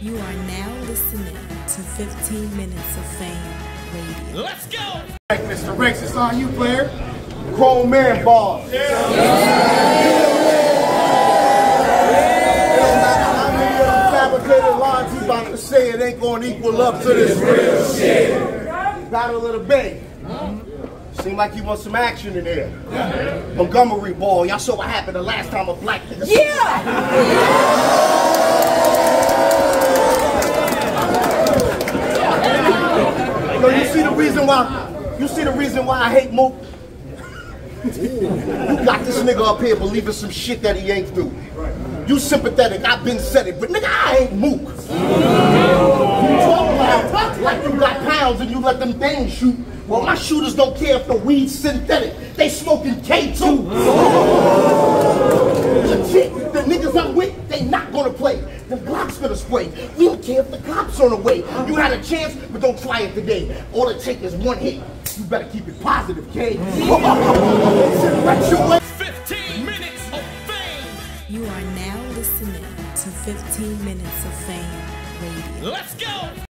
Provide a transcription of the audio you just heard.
You are now listening to 15 Minutes of Fame Radio. Let's go! Hey, Mr. Rex, it's on you, player. Grown man ball. Fabricated lines, you about to say it ain't gonna equal up to this real shit. Battle of the Bay. Seem like you want some action in there. Montgomery ball. Y'all saw what happened the last time a black nigga. Yeah! Yo, you see the reason why? You see the reason why I hate Mook? you got this nigga up here believing some shit that he ain't through. You sympathetic, I've been said it, but nigga, I ain't Mook. You talk loud, like you got pounds and you let them things shoot. Well, my shooters don't care if the weed's synthetic. They smoking K2. Legit, the niggas I'm with, they not spray. We don't care if the cops on the way. You had a chance, but don't try it today. All it takes is one hit. You better keep it positive, K. Resurrect your way. 15 minutes of fame! You are now listening to 15 Minutes of Fame Radio. Let's go!